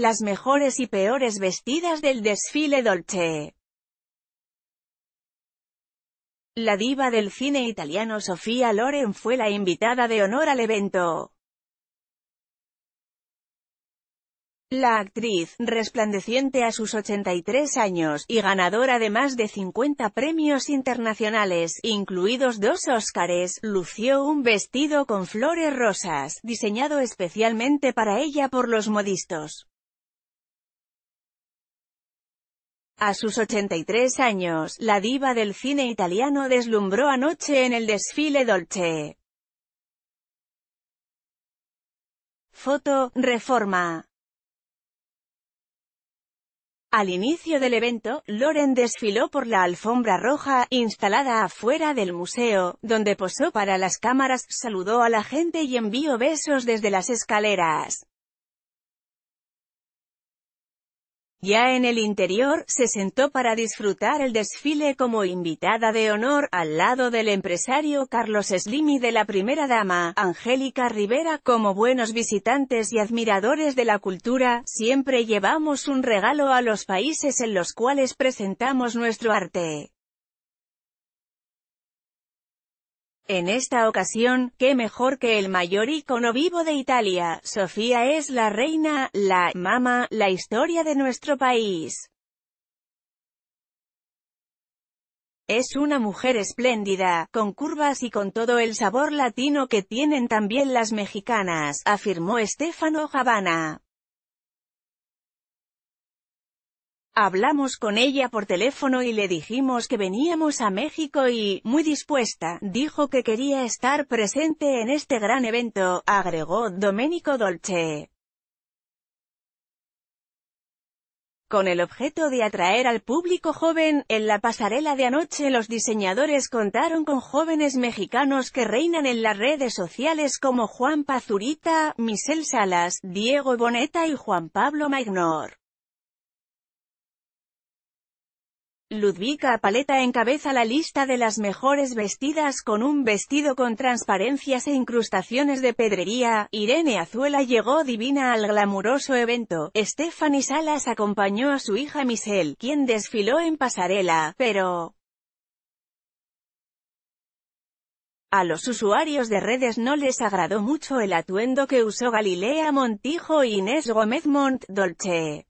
las mejores y peores vestidas del desfile Dolce. La diva del cine italiano Sofía Loren fue la invitada de honor al evento. La actriz, resplandeciente a sus 83 años, y ganadora de más de 50 premios internacionales, incluidos dos Óscares, lució un vestido con flores rosas, diseñado especialmente para ella por los modistos. A sus 83 años, la diva del cine italiano deslumbró anoche en el desfile Dolce. Foto, Reforma al inicio del evento, Loren desfiló por la alfombra roja, instalada afuera del museo, donde posó para las cámaras, saludó a la gente y envió besos desde las escaleras. Ya en el interior, se sentó para disfrutar el desfile como invitada de honor, al lado del empresario Carlos Slim y de la primera dama, Angélica Rivera. Como buenos visitantes y admiradores de la cultura, siempre llevamos un regalo a los países en los cuales presentamos nuestro arte. En esta ocasión, qué mejor que el mayor icono vivo de Italia, Sofía es la reina, la mama, la historia de nuestro país. Es una mujer espléndida, con curvas y con todo el sabor latino que tienen también las mexicanas, afirmó Estefano Javana. Hablamos con ella por teléfono y le dijimos que veníamos a México y, muy dispuesta, dijo que quería estar presente en este gran evento, agregó Domenico Dolce. Con el objeto de atraer al público joven, en la pasarela de anoche los diseñadores contaron con jóvenes mexicanos que reinan en las redes sociales como Juan Pazurita, Michelle Salas, Diego Boneta y Juan Pablo Magnor. Ludvika Paleta encabeza la lista de las mejores vestidas con un vestido con transparencias e incrustaciones de pedrería. Irene Azuela llegó divina al glamuroso evento. Stephanie Salas acompañó a su hija Michelle, quien desfiló en pasarela, pero... A los usuarios de redes no les agradó mucho el atuendo que usó Galilea Montijo y Inés Gómez Mont Dolce.